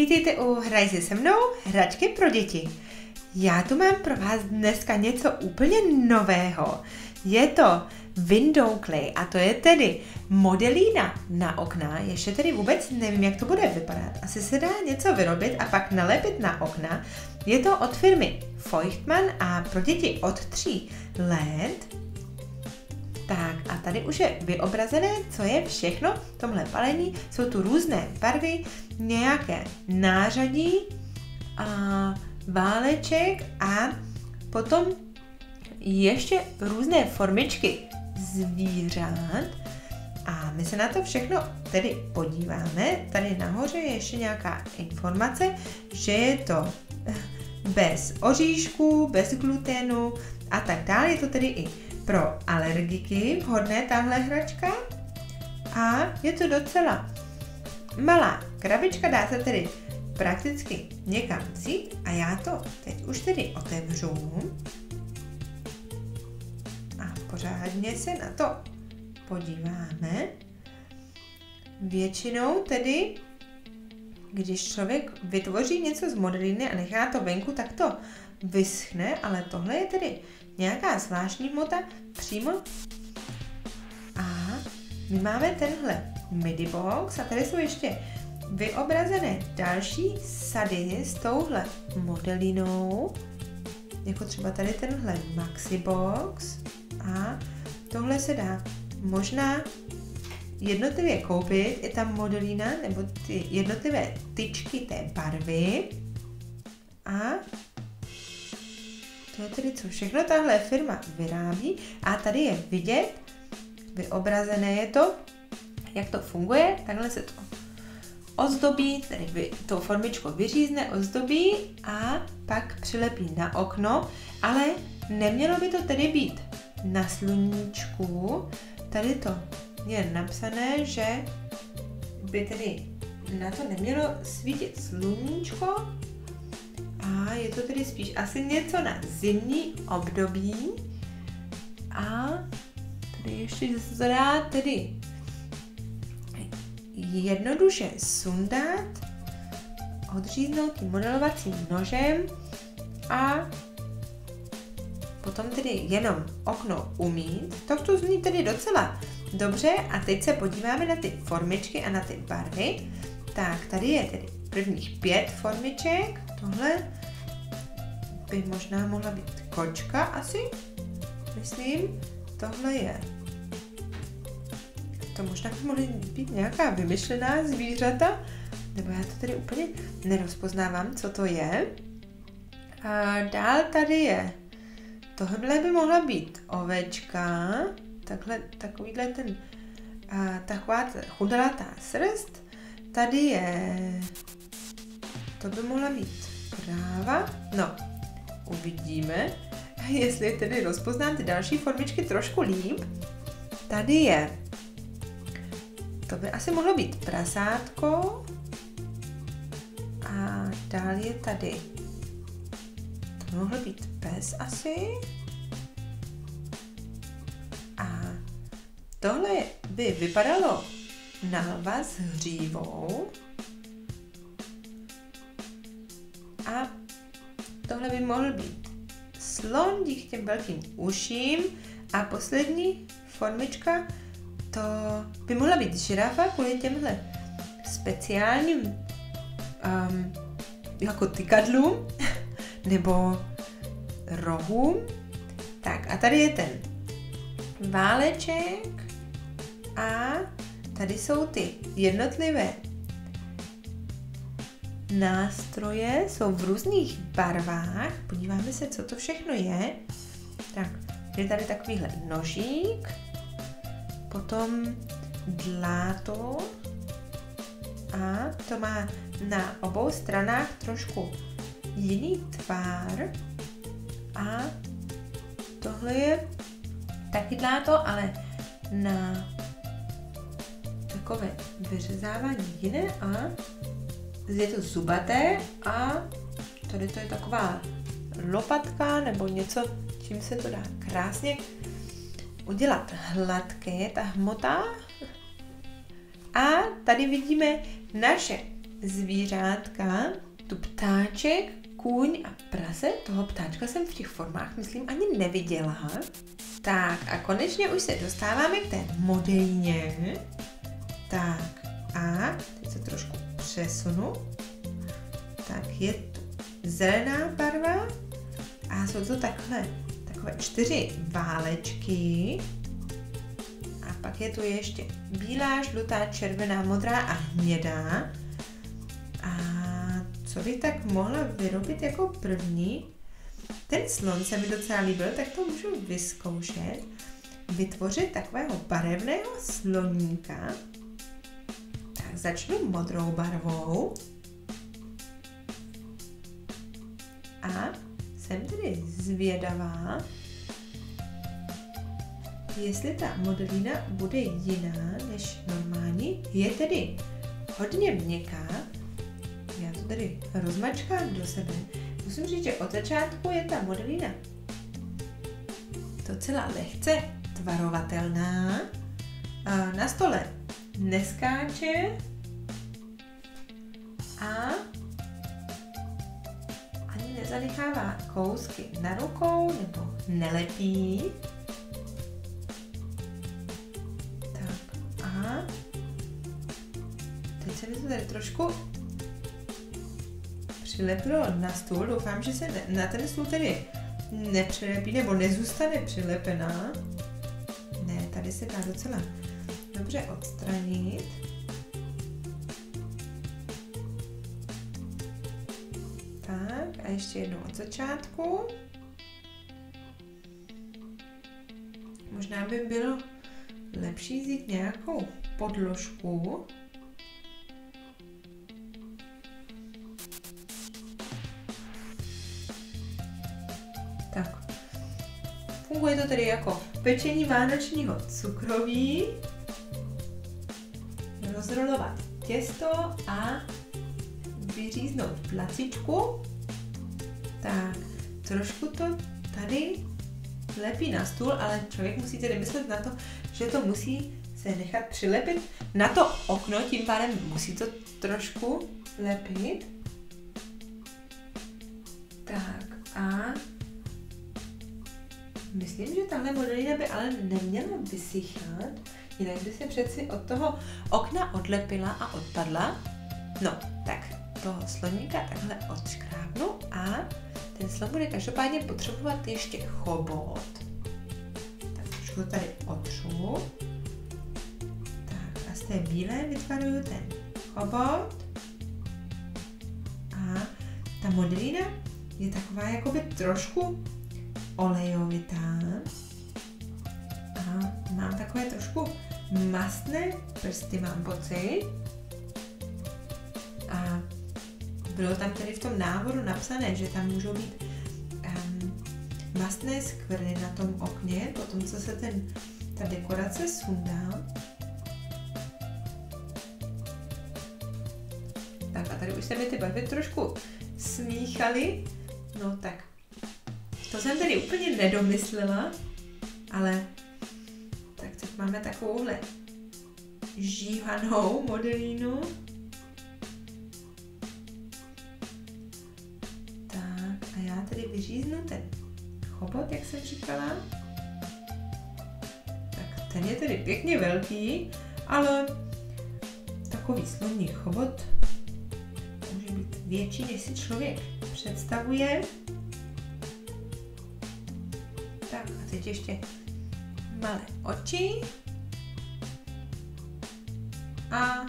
Vítejte u Hraj si se mnou, hračky pro děti. Já tu mám pro vás dneska něco úplně nového. Je to window clay a to je tedy modelína na okna. Ještě tedy vůbec nevím, jak to bude vypadat. Asi se dá něco vyrobit a pak nalepit na okna. Je to od firmy Feuchtmann a pro děti od 3 let tak a tady už je vyobrazené, co je všechno v tomhle palení. Jsou tu různé barvy, nějaké nářadí, a váleček a potom ještě různé formičky zvířat. A my se na to všechno tedy podíváme. Tady nahoře je ještě nějaká informace, že je to bez oříšku, bez gluténu a tak dále. Je to tedy i pro alergiky vhodné tahle hračka a je to docela malá krabička, dá se tedy prakticky někam vzít a já to teď už tedy otevřu a pořádně se na to podíváme. Většinou tedy, když člověk vytvoří něco z modeliny a nechá to venku, tak to vyschne, ale tohle je tedy nějaká zvláštní hmota přímo. A my máme tenhle MIDI box a tady jsou ještě vyobrazené další sady s touhle modelinou, jako třeba tady tenhle Maxi Box a tohle se dá možná jednotlivě koupit, je tam modelína nebo ty jednotlivé tyčky té barvy. A je tedy, co všechno tahle firma vyrábí a tady je vidět, vyobrazené je to, jak to funguje, takhle se to ozdobí, tedy vy, to formičko vyřízne, ozdobí a pak přilepí na okno, ale nemělo by to tedy být na sluníčku, tady to je napsané, že by tedy na to nemělo svítit sluníčko, a je to tedy spíš asi něco na zimní období. A tady ještě se dá tedy jednoduše sundat, odříznout tím modelovacím nožem a potom tedy jenom okno umít. To tu zní tedy docela dobře a teď se podíváme na ty formičky a na ty barvy. Tak, tady je tedy prvních pět formiček, tohle by možná mohla být kočka asi, myslím. Tohle je. To možná by mohly být nějaká vymyšlená zvířata, nebo já to tady úplně nerozpoznávám, co to je. A dál tady je. Tohle by mohla být ovečka, takhle, takovýhle ten, a, taková chudelatá srst. Tady je, to by mohla být kráva, no, uvidíme, jestli tedy rozpoznám ty další formičky trošku líp. Tady je, to by asi mohlo být prasátko a dál je tady, to mohlo být pes asi. A tohle by vypadalo na vás hřívou. Tohle by mohl být slon díky těm velkým uším a poslední formička, to by mohla být žirafa kvůli těmhle speciálním um, jako tykadlům nebo rohům. Tak a tady je ten váleček a tady jsou ty jednotlivé nástroje jsou v různých barvách. Podíváme se, co to všechno je. Tak, je tady takovýhle nožík, potom dláto a to má na obou stranách trošku jiný tvár a tohle je taky dláto, ale na takové vyřezávání jiné a je to zubaté a tady to je taková lopatka nebo něco, čím se to dá krásně udělat hladké, ta hmota. A tady vidíme naše zvířátka, tu ptáček, kůň a prase. Toho ptáčka jsem v těch formách, myslím, ani neviděla. Tak a konečně už se dostáváme k té modelíně. Tak a teď se trošku přesunu. Tak je tu zelená barva a jsou to takhle, takové čtyři válečky. A pak je tu ještě bílá, žlutá, červená, modrá a hnědá. A co bych tak mohla vyrobit jako první? Ten slon se mi docela líbil, tak to můžu vyzkoušet. Vytvořit takového barevného sloníka. Začnu modrou barvou. A jsem tedy zvědavá, jestli ta modelína bude jiná než normální. Je tedy hodně měkká. Já to tady rozmačkám do sebe. Musím říct, že od začátku je ta modelína docela lehce tvarovatelná. A na stole neskáče a ani nezanechává kousky na rukou nebo nelepí. Tak a teď se mi to tady trošku přilepilo na stůl. Doufám, že se na ten stůl tedy nepřilepí nebo nezůstane přilepená. Ne, tady se dá docela dobře odstranit. Ještě jednou od začátku. Možná by bylo lepší vzít nějakou podložku, Funguje to tedy jako pečení vánočního cukroví, rozrolovat těsto a vyříznout placičku. Tak, trošku to tady lepí na stůl, ale člověk musí tedy myslet na to, že to musí se nechat přilepit na to okno, tím pádem musí to trošku lepit. Tak a Myslím, že tahle modelina by ale neměla vysychat, jinak by se přeci od toho okna odlepila a odpadla. No, tak toho sloníka takhle odškrábnu a ten slon bude každopádně potřebovat ještě chobot. Tak trošku tady otřu. Tak a z té bílé vytvaruju ten chobot. A ta modelina je taková jakoby trošku olejovitá a mám takové trošku mastné prsty, mám pocit. Bylo tam tedy v tom návodu napsané, že tam můžou být um, mastné skvrny na tom okně, potom co se ten, ta dekorace sundá. Tak a tady už se mi ty barvy trošku smíchaly. No tak to jsem tedy úplně nedomyslela, ale tak teď máme takovouhle žíhanou modelínu. Tedy vyříznu ten chobot, jak jsem říkala. Tak ten je tedy pěkně velký, ale takový sloní chobot může být větší, než si člověk představuje. teď ještě malé oči a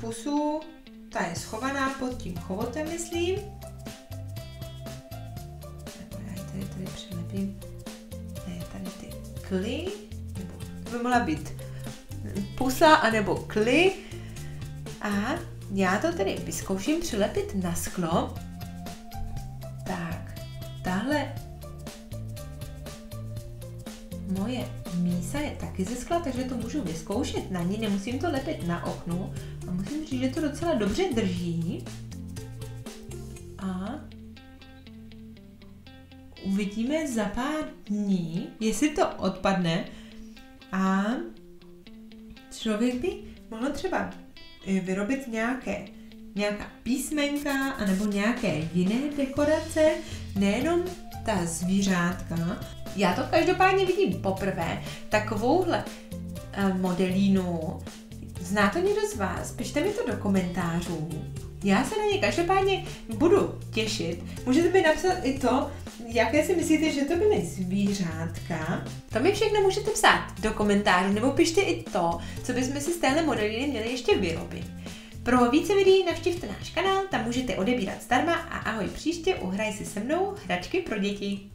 pusu, ta je schovaná pod tím chovotem, myslím. Přilepím. Ne, tady ty kly, nebo to by mohla být pusa, anebo kly. A já to tedy vyzkouším přilepit na sklo. Tak, tahle moje mísa je taky ze skla, takže to můžu vyzkoušet na ní, nemusím to lepit na oknu a musím říct, že to docela dobře drží. Uvidíme za pár dní, jestli to odpadne a člověk by mohl třeba vyrobit nějaké nějaká písmenka anebo nějaké jiné dekorace, nejenom ta zvířátka. Já to každopádně vidím poprvé, takovouhle uh, modelínu. Zná to někdo z vás? Pište mi to do komentářů. Já se na ně každopádně budu těšit. Můžete mi napsat i to, jaké si myslíte, že to byly zvířátka. To mi všechno můžete psát do komentářů, nebo pište i to, co bychom si z téhle modeliny měli ještě vyrobit. Pro více videí navštivte náš kanál, tam můžete odebírat zdarma a ahoj příště uhraj si se mnou hračky pro děti.